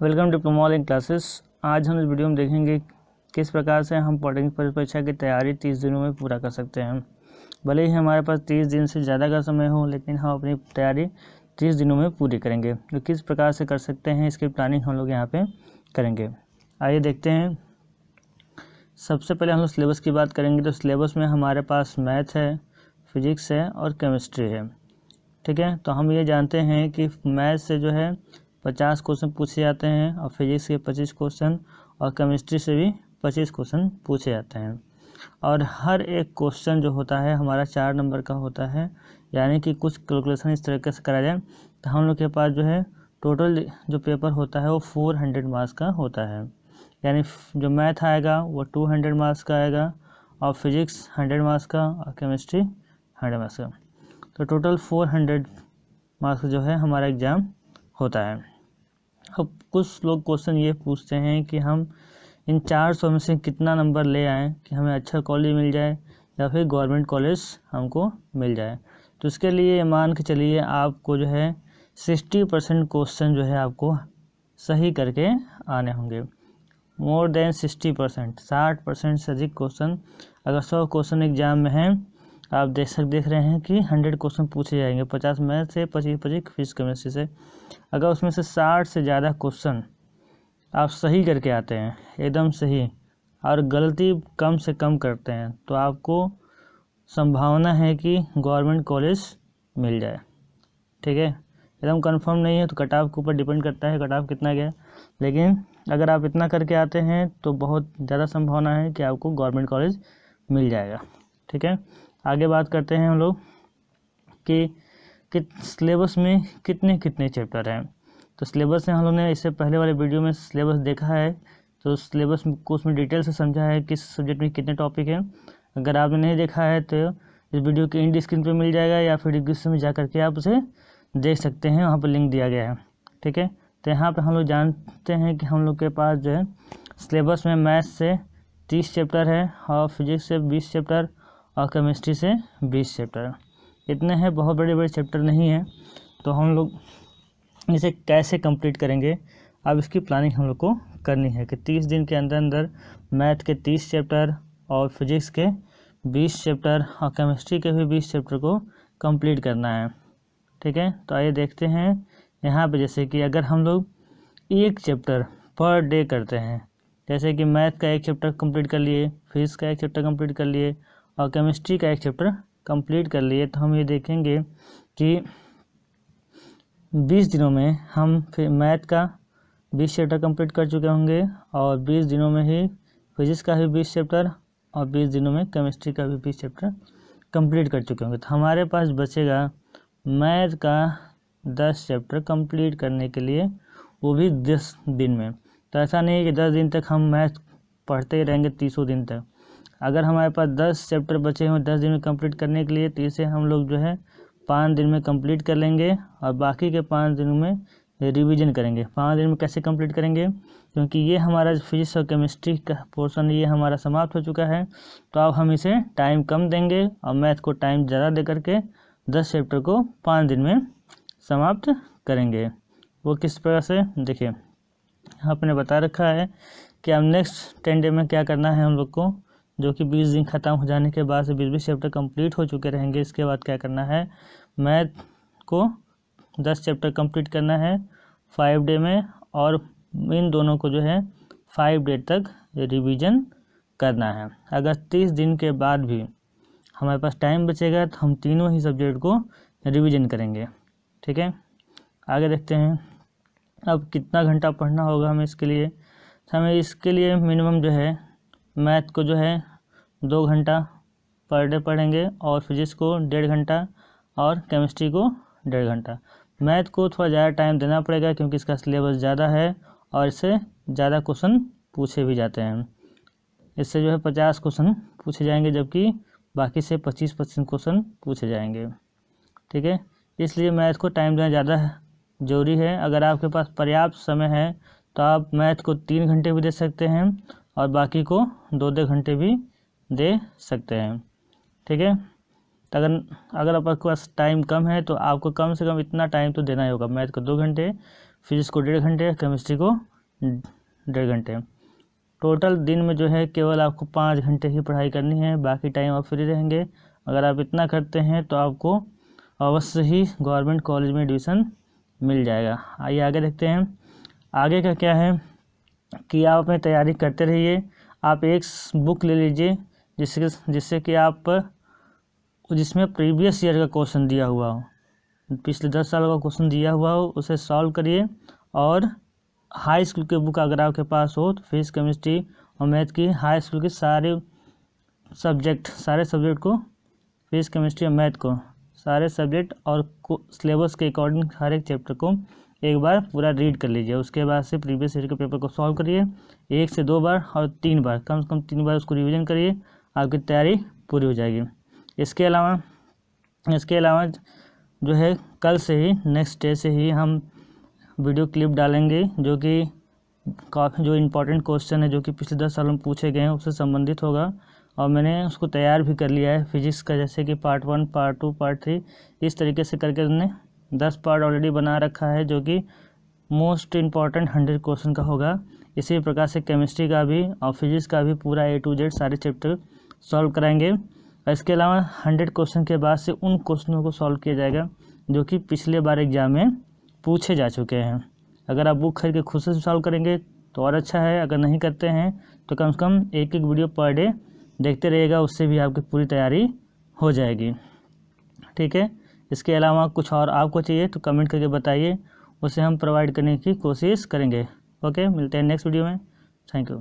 Welcome diploma online classes. आज हम इस वीडियो में देखेंगे किस प्रकार से हम पॉलिटेक्निक परीक्षा की तैयारी तीस दिनों में पूरा कर सकते हैं। भले ही हमारे पास तीस दिन से ज़्यादा का समय हो, लेकिन हम अपनी तैयारी तीस दिनों में पूरी करेंगे। तो किस प्रकार से कर सकते हैं, इसकी प्लानिंग हम लोग यहाँ पर करेंगे। आइए देखते हैं। सबसे पहले हम लोग सिलेबस की बात करेंगे तो सिलेबस में हमारे पास मैथ है, फिजिक्स है और केमिस्ट्री है। ठीक है तो हम ये जानते हैं कि मैथ से जो है पचास क्वेश्चन पूछे जाते हैं और फिजिक्स के पच्चीस क्वेश्चन और केमिस्ट्री से भी पच्चीस क्वेश्चन पूछे जाते हैं। और हर एक क्वेश्चन जो होता है, हमारा चार नंबर का होता है। यानी कि कुछ कैलकुलेशन इस तरीके से करा जाए तो हम लोग के पास जो है टोटल जो पेपर होता है, वो फोर हंड्रेड मार्क्स का होता है। यानी जो मैथ आएगा, वो टू हंड्रेड मार्क्स का आएगा और फिजिक्स हंड्रेड मार्क्स का और केमिस्ट्री हंड्रेड मार्क्स का। तो टोटल फोर हंड्रेड मार्क्स जो है, हमारा एग्ज़ाम होता है। अब कुछ लोग क्वेश्चन ये पूछते हैं कि हम इन चार सौ में से कितना नंबर ले आएँ कि हमें अच्छा कॉलेज मिल जाए या फिर गवर्नमेंट कॉलेज हमको मिल जाए। तो इसके लिए मान के चलिए आपको जो है सिक्सटी परसेंट क्वेश्चन जो है आपको सही करके आने होंगे। मोर देन सिक्सटी परसेंट साठ परसेंट से अधिक क्वेश्चन अगर सौ क्वेश्चन एग्ज़ाम में हैं आप देख सक, देख रहे हैं कि हंड्रेड क्वेश्चन पूछे जाएँगे। पचास मैथ से पच्चीस पच्चीस फिजिक्स केमिस्ट्री से। अगर उसमें से साठ से ज़्यादा क्वेश्चन आप सही करके आते हैं, एकदम सही, और गलती कम से कम करते हैं तो आपको संभावना है कि गवर्नमेंट कॉलेज मिल जाए। ठीक है? एकदम कंफर्म नहीं है तो कटाव के ऊपर डिपेंड करता है कटाव कितना गया। लेकिन अगर आप इतना करके आते हैं तो बहुत ज़्यादा संभावना है कि आपको गवर्नमेंट कॉलेज मिल जाएगा। ठीक है? आगे बात करते हैं हम लोग कि कि सिलेबस में कितने कितने चैप्टर हैं। तो सिलेबस में हम लोग ने इससे पहले वाले वीडियो में सिलेबस देखा है तो सिलेबस को उसमें डिटेल से समझा है किस सब्जेक्ट में कितने टॉपिक हैं। अगर आपने नहीं देखा है तो इस वीडियो के इंड स्क्रीन पर मिल जाएगा या फिर डिस्क्रिप्शन में जा करके आप उसे देख सकते हैं, वहाँ पर लिंक दिया गया है। ठीक है? तो यहाँ पर हम लोग जानते हैं कि हम लोग के पास जो है सिलेबस में मैथ से तीस चैप्टर है, और फिजिक्स से बीस चैप्टर और केमिस्ट्री से बीस चैप्टर इतने हैं, बहुत बड़े बड़े चैप्टर नहीं हैं तो हम लोग इसे कैसे कंप्लीट करेंगे? अब इसकी प्लानिंग हम लोग को करनी है कि तीस दिन के अंदर अंदर मैथ के तीस चैप्टर और फिजिक्स के बीस चैप्टर और केमिस्ट्री के भी बीस चैप्टर को कंप्लीट करना है। ठीक है? तो आइए देखते हैं। यहाँ पे जैसे कि अगर हम लोग एक चैप्टर पर डे करते हैं, जैसे कि मैथ का एक चैप्टर कंप्लीट कर लिए फिजिक्स का एक चैप्टर कंप्लीट कर लिए और केमिस्ट्री का एक चैप्टर कंप्लीट कर लिए। तो हम ये देखेंगे कि 20 दिनों में हम फिर मैथ का 20 चैप्टर कंप्लीट कर चुके होंगे और 20 दिनों में ही फिजिक्स का भी 20 चैप्टर और 20 दिनों में केमिस्ट्री का भी 20 चैप्टर कंप्लीट कर चुके होंगे। तो हमारे पास बचेगा मैथ का 10 चैप्टर कंप्लीट करने के लिए, वो भी 10 दिन में। तो ऐसा नहीं है कि 10 दिन तक हम मैथ पढ़ते ही रहेंगे, तीसों दिन तक। अगर हमारे पास दस चैप्टर बचे हुए दस दिन में कंप्लीट करने के लिए तो इसे हम लोग जो है पाँच दिन में कंप्लीट कर लेंगे और बाकी के पाँच दिनों में रिवीजन करेंगे। पाँच दिन में कैसे कंप्लीट करेंगे? क्योंकि ये हमारा फिजिक्स और केमिस्ट्री का पोर्शन ये हमारा समाप्त हो चुका है तो अब हम इसे टाइम कम देंगे और मैथ को टाइम ज़्यादा दे करके दस चैप्टर को पाँच दिन में समाप्त करेंगे। वो किस प्रकार से? देखिए, आपने बता रखा है कि अब नेक्स्ट टेन डे में क्या करना है हम लोग को? जो कि बीस दिन ख़त्म हो जाने के बाद से बीस बीस चैप्टर कंप्लीट हो चुके रहेंगे। इसके बाद क्या करना है? मैथ को दस चैप्टर कंप्लीट करना है फाइव डे में और इन दोनों को जो है फाइव डे तक रिवीजन करना है। अगर तीस दिन के बाद भी हमारे पास टाइम बचेगा तो हम तीनों ही सब्जेक्ट को रिवीजन करेंगे। ठीक है? आगे देखते हैं। अब कितना घंटा पढ़ना होगा हमें इसके लिए? हमें इसके लिए मिनिमम जो है मैथ को जो है दो घंटा पर डे पढ़ेंगे और फिजिक्स को डेढ़ घंटा और केमिस्ट्री को डेढ़ घंटा। मैथ को थोड़ा ज़्यादा टाइम देना पड़ेगा क्योंकि इसका सिलेबस ज़्यादा है और इससे ज़्यादा क्वेश्चन पूछे भी जाते हैं। इससे जो है पचास क्वेश्चन पूछे जाएँगे, जबकि बाकी से पच्चीस परसेंट क्वेश्चन पूछे जाएँगे। ठीक है? इसलिए मैथ को टाइम देना ज़्यादा ज़रूरी है। अगर आपके पास पर्याप्त समय है तो आप मैथ को तीन घंटे भी दे सकते हैं और बाकी को दो दो घंटे भी दे सकते हैं। ठीक है? तो अगर अगर आपके पास टाइम कम है तो आपको कम से कम इतना टाइम तो देना ही होगा। मैथ को दो घंटे फिजिक्स को डेढ़ घंटे केमिस्ट्री को डेढ़ घंटे। टोटल दिन में जो है केवल आपको पाँच घंटे ही पढ़ाई करनी है, बाकी टाइम आप फ्री रहेंगे। अगर आप इतना करते हैं तो आपको अवश्य ही गवर्नमेंट कॉलेज में एडमिशन मिल जाएगा। आइए आगे देखते हैं। आगे का क्या है? कि आप अपनी तैयारी करते रहिए। आप एक बुक ले लीजिए जिससे जिससे कि आप, जिसमें प्रीवियस ईयर का क्वेश्चन दिया हुआ हो। पिछले दस साल का क्वेश्चन दिया हुआ हो, उसे सॉल्व करिए और हाई स्कूल के बुक अगर आपके पास हो तो फिजिक्स केमिस्ट्री और मैथ की हाई स्कूल के सारे सब्जेक्ट सारे सब्जेक्ट को, फिजिक्स केमिस्ट्री और मैथ को, सारे सब्जेक्ट और सिलेबस के अकॉर्डिंग हर एक चैप्टर को एक बार पूरा रीड कर लीजिए। उसके बाद से प्रीवियस ईयर के पेपर को सॉल्व करिए। एक से दो बार और तीन बार। कम से कम तीन बार उसको रिवीजन करिए। आपकी तैयारी पूरी हो जाएगी। इसके अलावा इसके अलावा जो है, कल से ही नेक्स्ट डे से ही हम वीडियो क्लिप डालेंगे, जो कि काफ़ी, जो इम्पोर्टेंट क्वेश्चन है, जो कि पिछले दस सालों में पूछे गए हैं, उससे संबंधित होगा। और मैंने उसको तैयार भी कर लिया है। फिजिक्स का, जैसे कि part one part two part three इस तरीके से करके हमने दस पार्ट ऑलरेडी बना रखा है, जो कि मोस्ट इंपॉर्टेंट हंड्रेड क्वेश्चन का होगा। इसी प्रकार से केमिस्ट्री का भी और फिजिक्स का भी पूरा ए टू जेड सारे चैप्टर सॉल्व कराएँगे। इसके अलावा हंड्रेड क्वेश्चन के बाद से उन क्वेश्चनों को सॉल्व किया जाएगा, जो कि पिछले बार एग्ज़ाम में पूछे जा चुके हैं। अगर आप बुक खरीद के खुद से सॉल्व करेंगे तो और अच्छा है। अगर नहीं करते हैं तो कम से कम एक एक वीडियो पर डे देखते रहेगा उससे भी आपकी पूरी तैयारी हो जाएगी। ठीक है? इसके अलावा कुछ और आपको चाहिए तो कमेंट करके बताइए। उसे हम प्रोवाइड करने की कोशिश करेंगे। ओके मिलते हैं नेक्स्ट वीडियो में। Thank you